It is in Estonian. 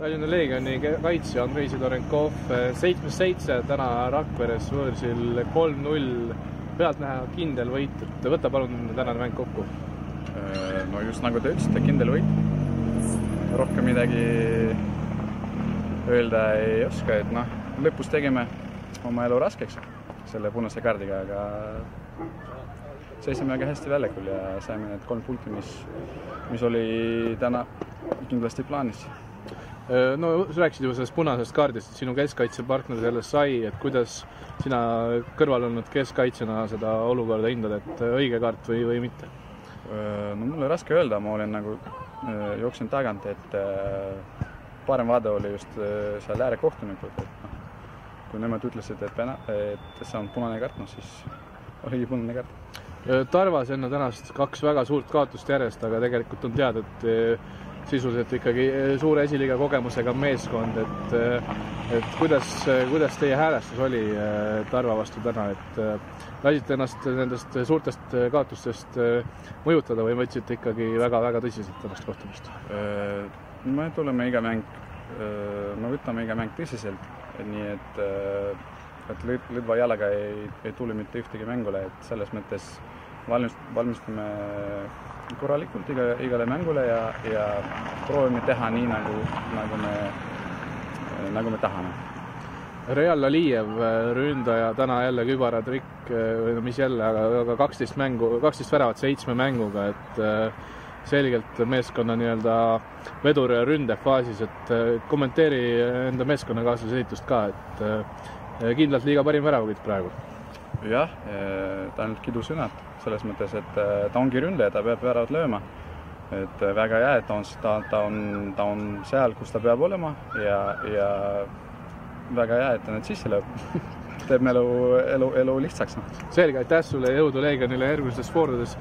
Tallinna Leegioni kaitsja Andrei Sidorenkov, seitsmest seitse täna Rakveres võõrsil kolm-null, pealtnäha kindel võit, et võta palun tänane mäng kokku. no just nagu te ütlesite, kindel võit. rohkem midagi öelda ei oska, et noh, lõpus tegime oma elu raskeks selle punase kaardiga, aga seisime väga hästi väljakul ja saime need kolm punkti, mis, mis oli täna kindlasti plaanis no sa rääkisid juba sellest punasest kaardist, sinu keskkaitsepartner sellest sai, et kuidas sina kõrval olnud keskkaitsjana seda olukorda hindad, et õige kaart või, või mitte? no mul on raske öelda, ma olen nagu jooksin tagant, et parem vaade oli just seal äärekohtunikud, et noh, kui nemad ütlesid, et, et see on punane kaart, noh siis oligi punane kaart. Tarvas enne tänast kaks väga suurt kaotust järjest, aga tegelikult on teada, et sisuliselt ikkagi suure esiliiga kogemusega meeskond, et et kuidas, kuidas teie häälestus oli Tarva vastu täna, et lasite ennast nendest suurtest kaotustest mõjutada või võtsite ikkagi väga-väga tõsiselt tänast kohtumist? me tuleme iga mäng, me võtame iga mäng tõsiselt, nii et et lõdva jalaga ei, ei tule mitte ühtegi mängule, et selles mõttes valmis, valmistume korralikult iga, igale mängule ja, ja proovime teha nii, nagu, nagu me, nagu me tahame. Real Alijev, ründaja, täna jälle kübaratrikk või no mis jälle, aga, aga kaksteist mängu, kaksteist väravat seitsme mänguga, et selgelt meeskonna nii-öelda vedur ründefaasis, et kommenteeri enda meeskonnakaaslase esitust ka, et kindlalt liiga parim väravakütt praegu. Jah, ta ainult kidusõnad selles mõttes, et ta ongi ründaja, ta peab väravat lööma. et väga hea, et ta on, ta, ta on, ta on seal, kus ta peab olema ja, ja väga hea, et ta need sisse lööb teeb elu, elu, elu lihtsaks. selge, aitäh sulle, jõudu Leegionile järgmistes voorudes.